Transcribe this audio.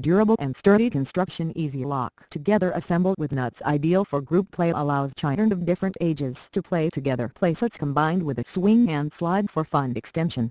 Durable and sturdy construction easy lock together assembled with nuts ideal for group play allows children of different ages to play together playsets combined with a swing and slide for fun extension.